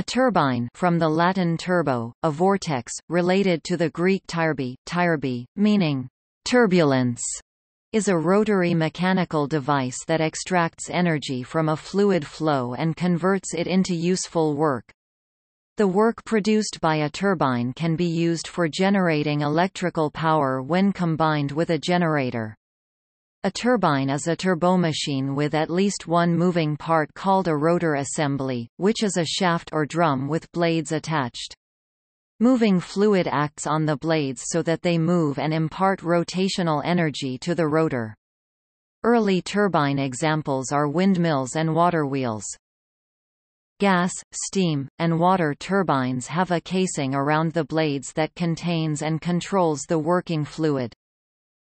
A turbine from the Latin turbo, a vortex, related to the Greek tyrbe, tyrbe, meaning turbulence, is a rotary mechanical device that extracts energy from a fluid flow and converts it into useful work. The work produced by a turbine can be used for generating electrical power when combined with a generator. A turbine is a turbomachine with at least one moving part called a rotor assembly, which is a shaft or drum with blades attached. Moving fluid acts on the blades so that they move and impart rotational energy to the rotor. Early turbine examples are windmills and waterwheels. Gas, steam, and water turbines have a casing around the blades that contains and controls the working fluid.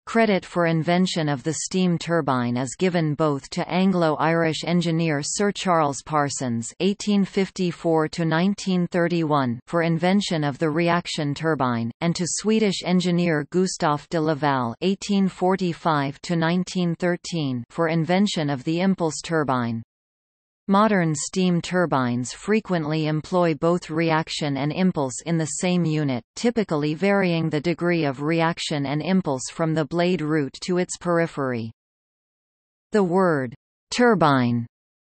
Credit for invention of the steam turbine is given both to Anglo-Irish engineer Sir Charles Parsons (1854–1931) for invention of the reaction turbine, and to Swedish engineer Gustaf de Laval (1845–1913) for invention of the impulse turbine. Modern steam turbines frequently employ both reaction and impulse in the same unit, typically varying the degree of reaction and impulse from the blade root to its periphery. The word turbine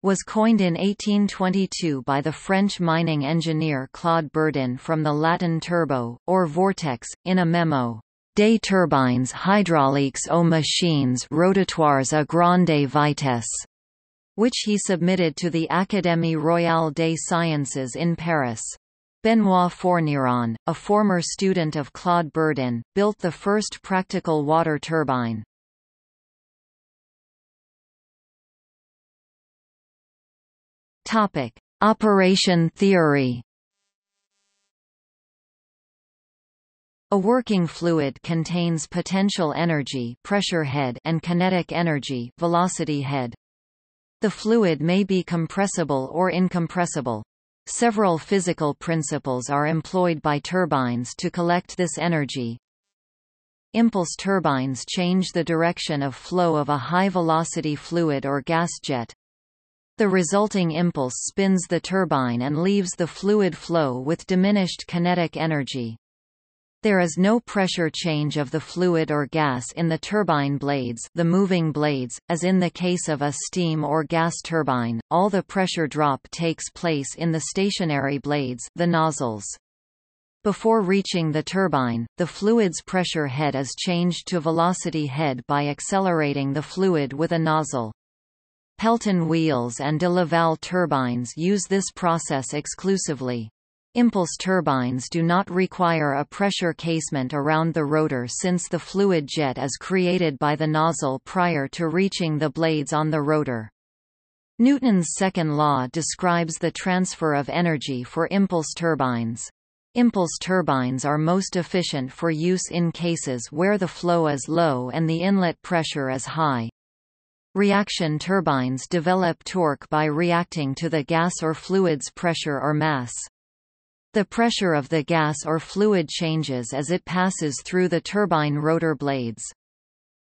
was coined in 1822 by the French mining engineer Claude Burdin from the Latin turbo, or vortex, in a memo. Des turbines hydrauliques aux machines rotatoires à grande vitesse which he submitted to the Académie royale des sciences in Paris. Benoit Fourneyron, a former student of Claude Burdin, built the first practical water turbine. Topic: Operation theory. A working fluid contains potential energy, pressure head, and kinetic energy, velocity head. The fluid may be compressible or incompressible. Several physical principles are employed by turbines to collect this energy. Impulse turbines change the direction of flow of a high-velocity fluid or gas jet. The resulting impulse spins the turbine and leaves the fluid flow with diminished kinetic energy. There is no pressure change of the fluid or gas in the turbine blades the moving blades, as in the case of a steam or gas turbine, all the pressure drop takes place in the stationary blades the nozzles. Before reaching the turbine, the fluid's pressure head is changed to velocity head by accelerating the fluid with a nozzle. Pelton wheels and de Laval turbines use this process exclusively. Impulse turbines do not require a pressure casement around the rotor since the fluid jet is created by the nozzle prior to reaching the blades on the rotor. Newton's second law describes the transfer of energy for impulse turbines. Impulse turbines are most efficient for use in cases where the flow is low and the inlet pressure is high. Reaction turbines develop torque by reacting to the gas or fluid's pressure or mass. The pressure of the gas or fluid changes as it passes through the turbine rotor blades.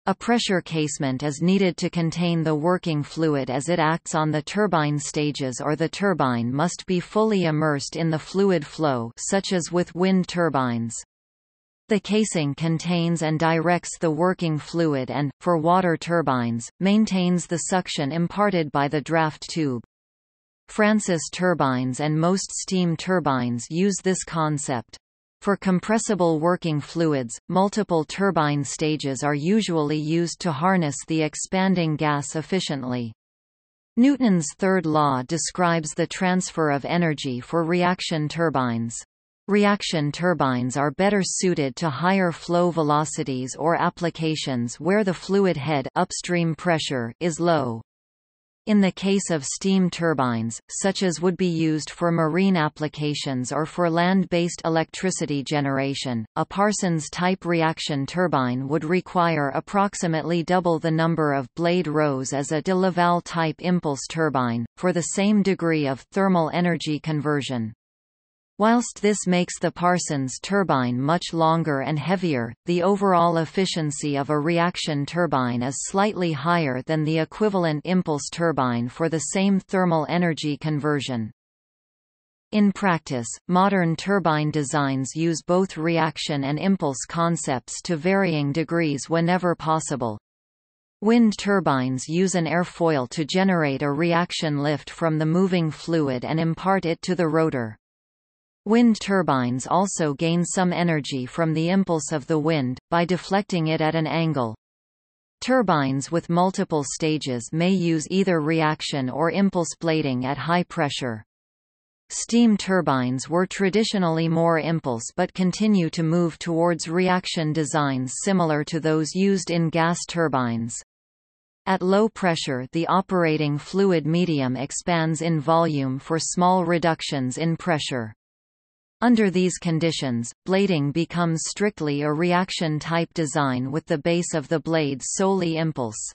A pressure casement is needed to contain the working fluid as it acts on the turbine stages or the turbine must be fully immersed in the fluid flow such as with wind turbines. The casing contains and directs the working fluid and, for water turbines, maintains the suction imparted by the draft tube. Francis turbines and most steam turbines use this concept. For compressible working fluids, multiple turbine stages are usually used to harness the expanding gas efficiently. Newton's third law describes the transfer of energy for reaction turbines. Reaction turbines are better suited to higher flow velocities or applications where the fluid head upstream pressure is low. In the case of steam turbines, such as would be used for marine applications or for land-based electricity generation, a Parsons-type reaction turbine would require approximately double the number of blade rows as a de Laval-type impulse turbine, for the same degree of thermal energy conversion. Whilst this makes the Parsons turbine much longer and heavier, the overall efficiency of a reaction turbine is slightly higher than the equivalent impulse turbine for the same thermal energy conversion. In practice, modern turbine designs use both reaction and impulse concepts to varying degrees whenever possible. Wind turbines use an airfoil to generate a reaction lift from the moving fluid and impart it to the rotor. Wind turbines also gain some energy from the impulse of the wind, by deflecting it at an angle. Turbines with multiple stages may use either reaction or impulse blading at high pressure. Steam turbines were traditionally more impulse but continue to move towards reaction designs similar to those used in gas turbines. At low pressure the operating fluid medium expands in volume for small reductions in pressure. Under these conditions, blading becomes strictly a reaction-type design with the base of the blade solely impulse.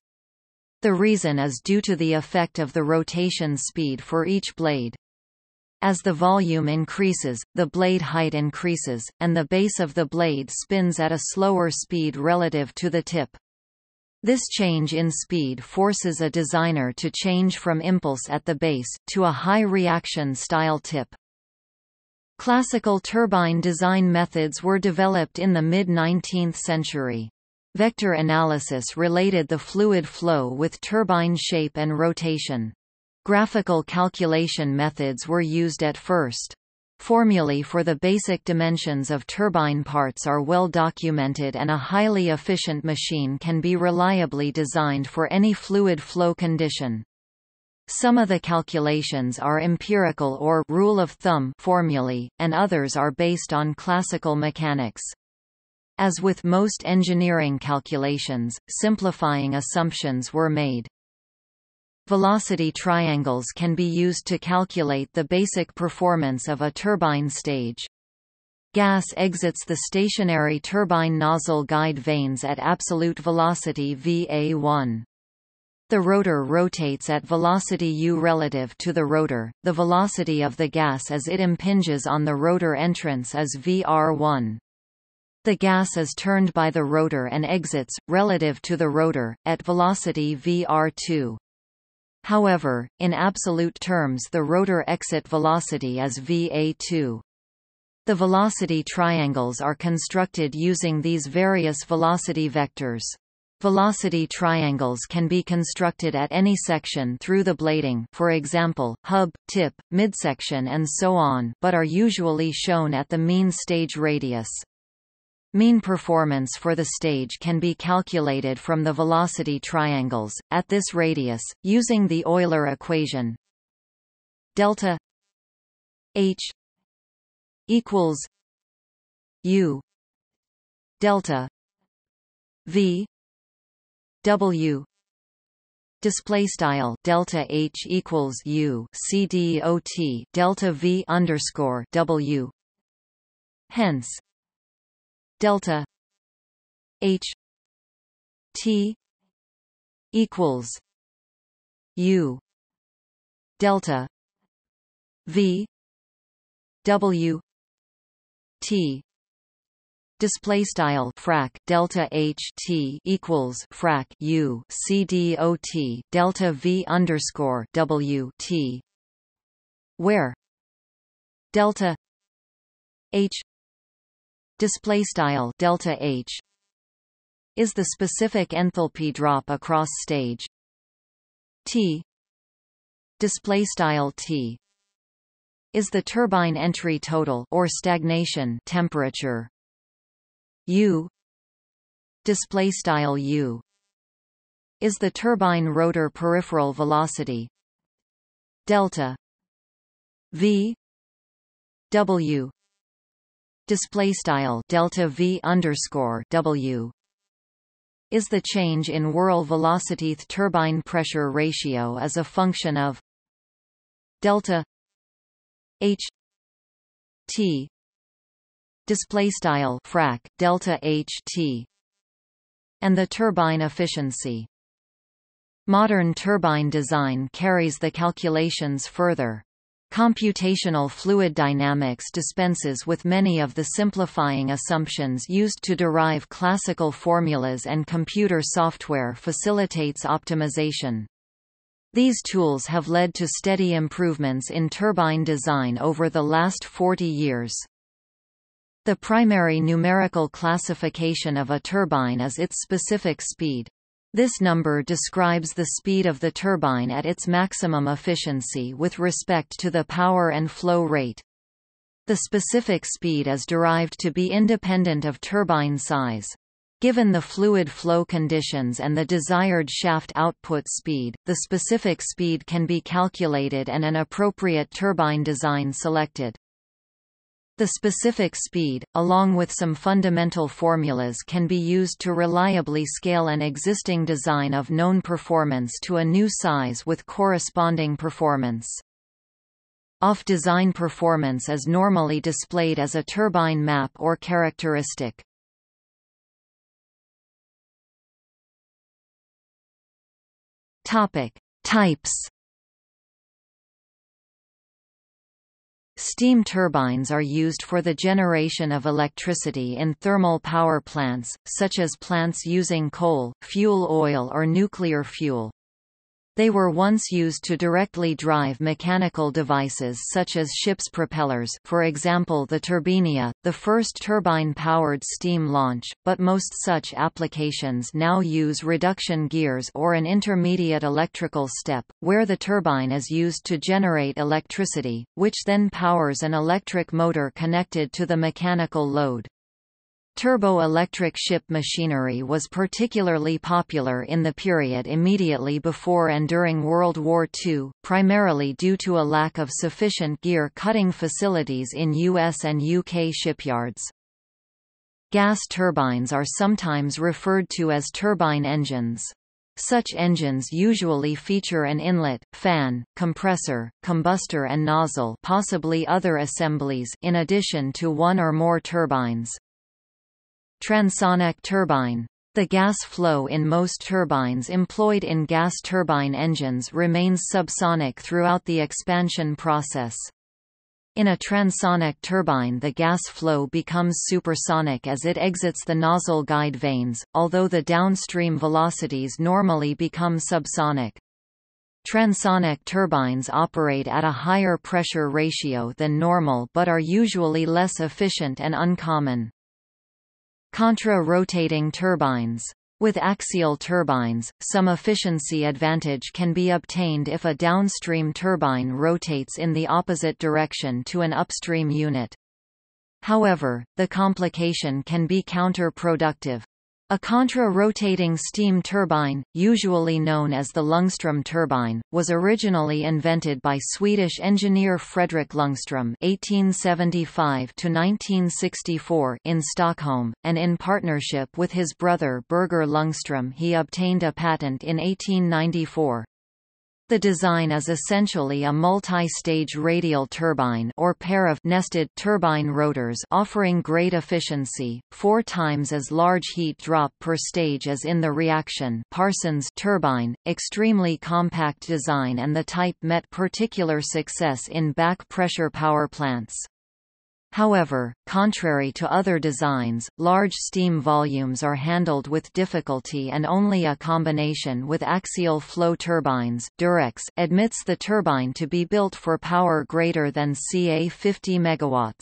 The reason is due to the effect of the rotation speed for each blade. As the volume increases, the blade height increases, and the base of the blade spins at a slower speed relative to the tip. This change in speed forces a designer to change from impulse at the base, to a high reaction style tip. Classical turbine design methods were developed in the mid-19th century. Vector analysis related the fluid flow with turbine shape and rotation. Graphical calculation methods were used at first. Formulae for the basic dimensions of turbine parts are well documented and a highly efficient machine can be reliably designed for any fluid flow condition. Some of the calculations are empirical or rule of thumb formulae, and others are based on classical mechanics. As with most engineering calculations, simplifying assumptions were made. Velocity triangles can be used to calculate the basic performance of a turbine stage. Gas exits the stationary turbine nozzle guide vanes at absolute velocity VA1. The rotor rotates at velocity u relative to the rotor. The velocity of the gas as it impinges on the rotor entrance is Vr1. The gas is turned by the rotor and exits, relative to the rotor, at velocity Vr2. However, in absolute terms the rotor exit velocity is Va2. The velocity triangles are constructed using these various velocity vectors. Velocity triangles can be constructed at any section through the blading for example, hub, tip, midsection and so on but are usually shown at the mean stage radius. Mean performance for the stage can be calculated from the velocity triangles, at this radius, using the Euler equation delta h equals u delta v w. Display style delta h equals u c d o t delta v underscore w. Hence delta H T equals U delta V W T display style frac delta H T equals frac U C D O T delta V underscore W T where delta H display style delta H is the specific enthalpy drop across stage T display style T is the turbine entry total or stagnation temperature U. Display style U. Is the turbine rotor peripheral velocity. Delta. V. W. Display style delta v underscore w. Is the change in whirl velocity turbine pressure ratio as a function of delta h t display style frac delta h t and the turbine efficiency modern turbine design carries the calculations further Computational fluid dynamics dispenses with many of the simplifying assumptions used to derive classical formulas and computer software facilitates optimization. These tools have led to steady improvements in turbine design over the last 40 years. The primary numerical classification of a turbine is its specific speed. This number describes the speed of the turbine at its maximum efficiency with respect to the power and flow rate. The specific speed is derived to be independent of turbine size. Given the fluid flow conditions and the desired shaft output speed, the specific speed can be calculated and an appropriate turbine design selected. The specific speed, along with some fundamental formulas can be used to reliably scale an existing design of known performance to a new size with corresponding performance. Off-design performance is normally displayed as a turbine map or characteristic. Topic: Types Steam turbines are used for the generation of electricity in thermal power plants, such as plants using coal, fuel oil or nuclear fuel. They were once used to directly drive mechanical devices such as ships' propellers for example the Turbinia, the first turbine-powered steam launch, but most such applications now use reduction gears or an intermediate electrical step, where the turbine is used to generate electricity, which then powers an electric motor connected to the mechanical load. Turbo-electric ship machinery was particularly popular in the period immediately before and during World War II, primarily due to a lack of sufficient gear-cutting facilities in US and UK shipyards. Gas turbines are sometimes referred to as turbine engines. Such engines usually feature an inlet, fan, compressor, combustor and nozzle possibly other assemblies in addition to one or more turbines. Transonic turbine. The gas flow in most turbines employed in gas turbine engines remains subsonic throughout the expansion process. In a transonic turbine the gas flow becomes supersonic as it exits the nozzle guide vanes, although the downstream velocities normally become subsonic. Transonic turbines operate at a higher pressure ratio than normal but are usually less efficient and uncommon. Contra-rotating turbines. With axial turbines, some efficiency advantage can be obtained if a downstream turbine rotates in the opposite direction to an upstream unit. However, the complication can be counterproductive. A contra-rotating steam turbine, usually known as the Ljungström turbine, was originally invented by Swedish engineer Fredrik Ljungström (1875–1964) in Stockholm, and in partnership with his brother Birger Ljungström he obtained a patent in 1894. The design is essentially a multi-stage radial turbine or pair of nested turbine rotors offering great efficiency, four times as large heat drop per stage as in the reaction Parsons turbine, extremely compact design and the type met particular success in back pressure power plants. However, contrary to other designs, large steam volumes are handled with difficulty and only a combination with axial flow turbines Durex admits the turbine to be built for power greater than ca 50 MW.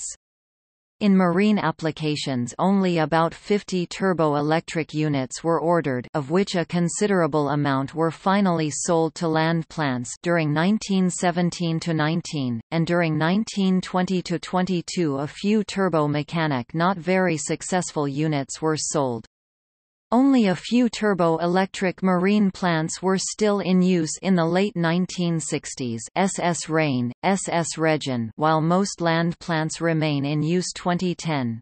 In marine applications only about 50 turbo-electric units were ordered of which a considerable amount were finally sold to land plants during 1917–19, and during 1920–22 a few turbo-mechanic not very successful units were sold. Only a few turbo-electric marine plants were still in use in the late 1960s SS Rhein, SS Regen while most land plants remain in use 2010.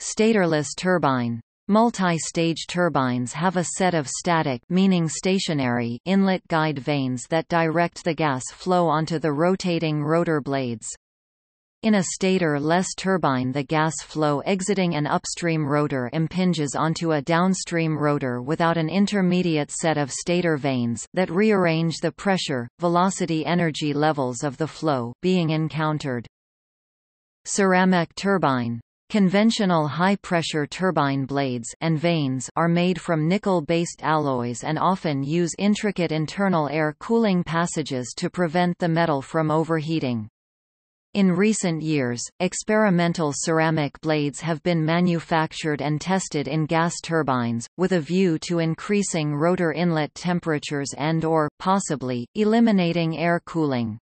Statorless turbine Multi-stage turbines have a set of static meaning stationary inlet guide vanes that direct the gas flow onto the rotating rotor blades. In a stator-less turbine the gas flow exiting an upstream rotor impinges onto a downstream rotor without an intermediate set of stator vanes that rearrange the pressure, velocity energy levels of the flow being encountered. Ceramic turbine Conventional high-pressure turbine blades and vanes are made from nickel-based alloys and often use intricate internal air cooling passages to prevent the metal from overheating. In recent years, experimental ceramic blades have been manufactured and tested in gas turbines, with a view to increasing rotor inlet temperatures and or, possibly, eliminating air cooling.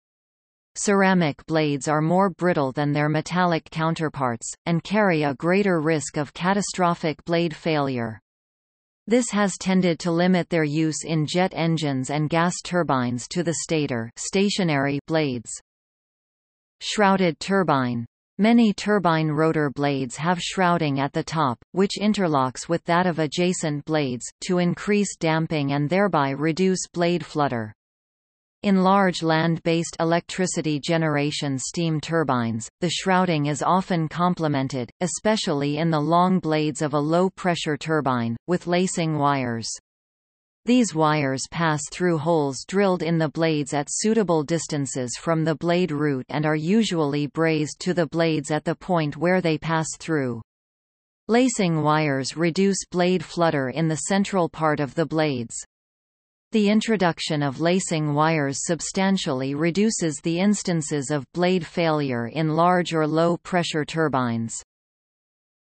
Ceramic blades are more brittle than their metallic counterparts, and carry a greater risk of catastrophic blade failure. This has tended to limit their use in jet engines and gas turbines to the stator stationary blades. Shrouded turbine. Many turbine rotor blades have shrouding at the top, which interlocks with that of adjacent blades, to increase damping and thereby reduce blade flutter. In large land-based electricity generation steam turbines, the shrouding is often complemented, especially in the long blades of a low-pressure turbine, with lacing wires. These wires pass through holes drilled in the blades at suitable distances from the blade root and are usually brazed to the blades at the point where they pass through. Lacing wires reduce blade flutter in the central part of the blades. The introduction of lacing wires substantially reduces the instances of blade failure in large or low-pressure turbines.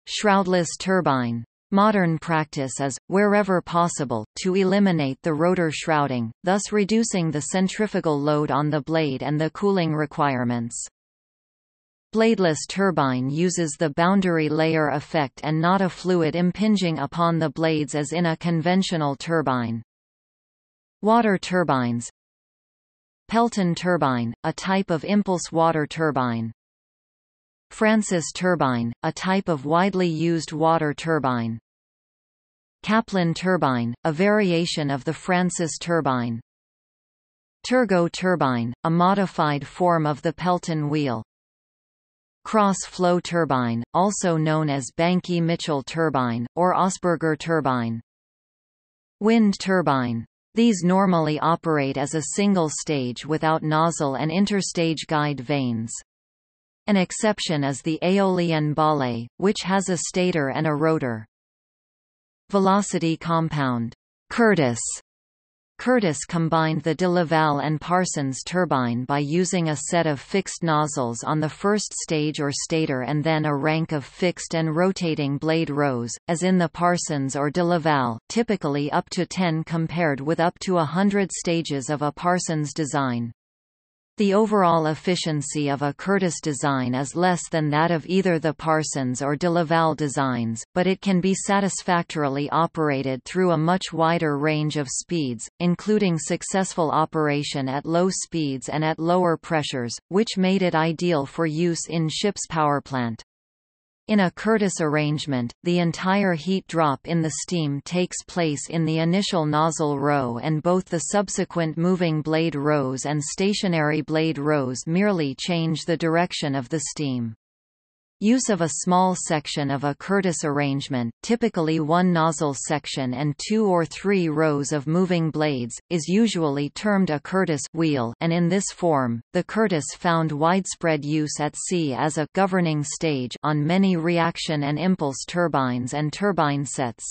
Shroudless turbine. Modern practice is, wherever possible, to eliminate the rotor shrouding, thus reducing the centrifugal load on the blade and the cooling requirements. Bladeless turbine uses the boundary layer effect and not a fluid impinging upon the blades as in a conventional turbine. Water turbines Pelton turbine, a type of impulse water turbine Francis turbine, a type of widely used water turbine. Kaplan turbine, a variation of the Francis turbine. Turgo turbine, a modified form of the Pelton wheel. Cross-flow turbine, also known as Banki-Michell turbine, or Ossberger turbine. Wind turbine. These normally operate as a single stage without nozzle and interstage guide vanes. An exception is the Éolienne Bollée, which has a stator and a rotor. Velocity compound Curtis Curtis combined the de Laval and Parsons turbine by using a set of fixed nozzles on the first stage or stator and then a rank of fixed and rotating blade rows, as in the Parsons or de Laval, typically up to 10 compared with up to a hundred stages of a Parsons design. The overall efficiency of a Curtis design is less than that of either the Parsons or de Laval designs, but it can be satisfactorily operated through a much wider range of speeds, including successful operation at low speeds and at lower pressures, which made it ideal for use in ship's powerplant. In a Curtis arrangement, the entire heat drop in the steam takes place in the initial nozzle row and both the subsequent moving blade rows and stationary blade rows merely change the direction of the steam. Use of a small section of a Curtis arrangement typically one nozzle section and two or three rows of moving blades, is usually termed a Curtis wheel and in this form, the Curtis found widespread use at sea as a governing stage on many reaction and impulse turbines and turbine sets.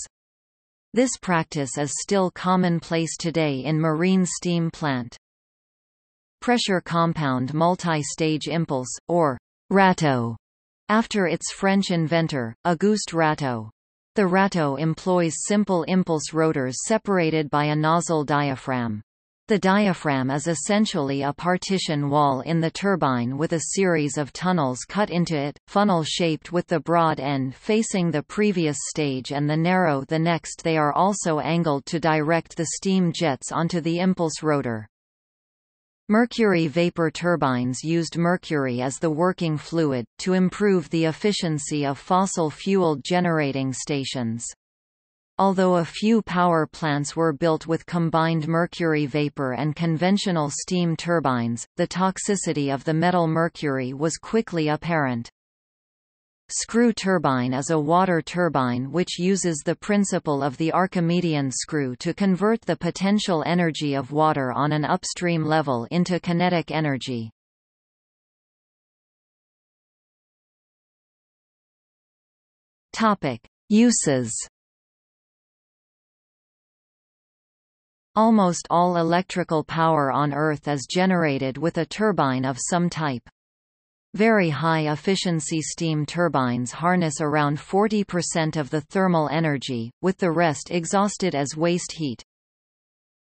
This practice is still commonplace today in marine steam plant. Pressure compound multi-stage impulse, or Rateau after its French inventor, Auguste Rateau. The Rateau employs simple impulse rotors separated by a nozzle diaphragm. The diaphragm is essentially a partition wall in the turbine with a series of tunnels cut into it, funnel-shaped with the broad end facing the previous stage and the narrow the next they are also angled to direct the steam jets onto the impulse rotor. Mercury vapor turbines used mercury as the working fluid, to improve the efficiency of fossil-fueled generating stations. Although a few power plants were built with combined mercury vapor and conventional steam turbines, the toxicity of the metal mercury was quickly apparent. Screw turbine is a water turbine which uses the principle of the Archimedean screw to convert the potential energy of water on an upstream level into kinetic energy. Uses. Almost all electrical power on Earth is generated with a turbine of some type. Very high-efficiency steam turbines harness around 40% of the thermal energy, with the rest exhausted as waste heat.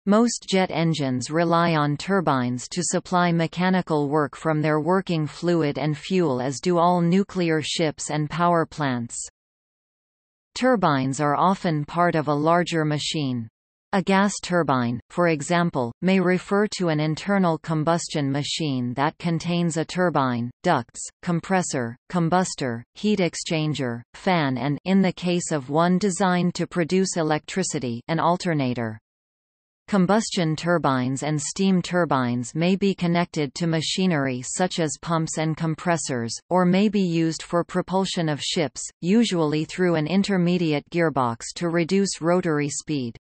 Most jet engines rely on turbines to supply mechanical work from their working fluid and fuel as do all nuclear ships and power plants. Turbines are often part of a larger machine. A gas turbine, for example, may refer to an internal combustion machine that contains a turbine, ducts, compressor, combustor, heat exchanger, fan and in the case of one designed to produce electricity, an alternator. Combustion turbines and steam turbines may be connected to machinery such as pumps and compressors, or may be used for propulsion of ships, usually through an intermediate gearbox to reduce rotary speed.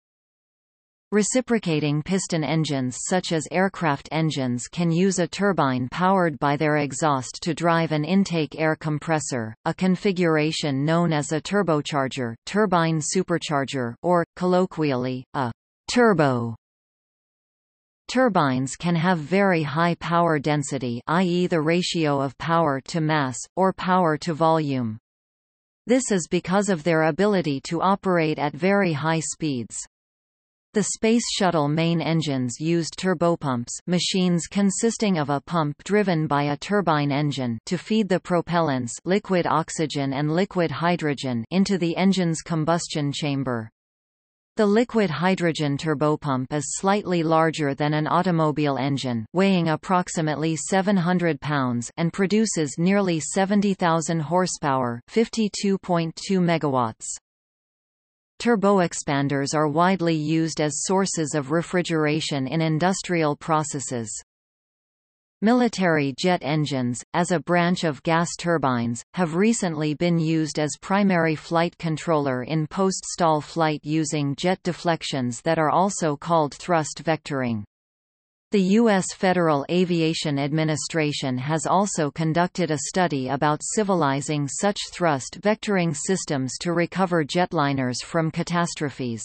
Reciprocating piston engines such as aircraft engines can use a turbine powered by their exhaust to drive an intake air compressor, a configuration known as a turbocharger turbine supercharger or, colloquially, a Turbo Turbines can have very high power density i.e. the ratio of power to mass, or power to volume. This is because of their ability to operate at very high speeds. The Space Shuttle main engines used turbopumps machines consisting of a pump driven by a turbine engine to feed the propellants liquid oxygen and liquid hydrogen into the engine's combustion chamber. The liquid hydrogen turbopump is slightly larger than an automobile engine weighing approximately 700 pounds and produces nearly 70,000 horsepower 52.2 megawatts. Turboexpanders are widely used as sources of refrigeration in industrial processes. Military jet engines, as a branch of gas turbines, have recently been used as primary flight controller in post-stall flight using jet deflections that are also called thrust vectoring. The U.S. Federal Aviation Administration has also conducted a study about civilizing such thrust vectoring systems to recover jetliners from catastrophes.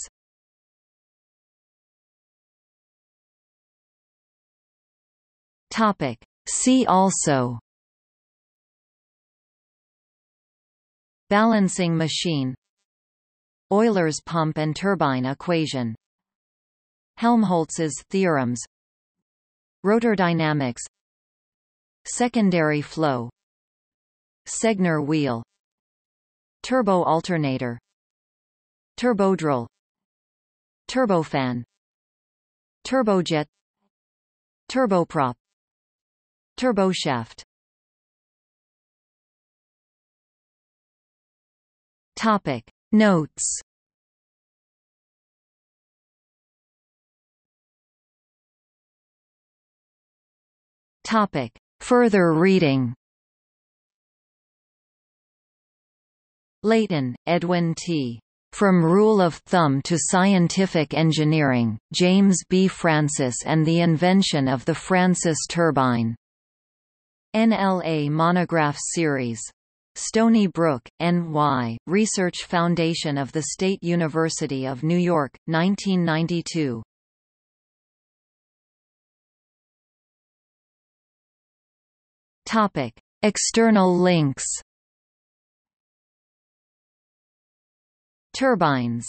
See also Balancing machine Euler's pump and turbine equation Helmholtz's theorems Rotor dynamics Secondary flow. Segner wheel. Turbo alternator. Turbodrill Turbofan. Turbojet. Turboprop. Turboshaft. Topic. Notes Topic Further reading Layton, Edwin T. From Rule of Thumb to Scientific Engineering, James B. Francis and the Invention of the Francis Turbine. NLA Monograph Series. Stony Brook, N.Y., Research Foundation of the State University of New York, 1992. Topic. External links Turbines